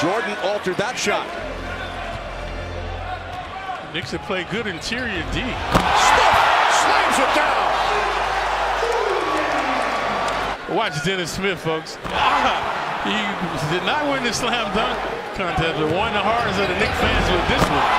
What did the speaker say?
Jordan altered that shot. Knicks have played good interior D. Smith slams it down. Watch Dennis Smith, folks. He did not win the slam dunk contest, but won the hearts of the Knicks fans with this one.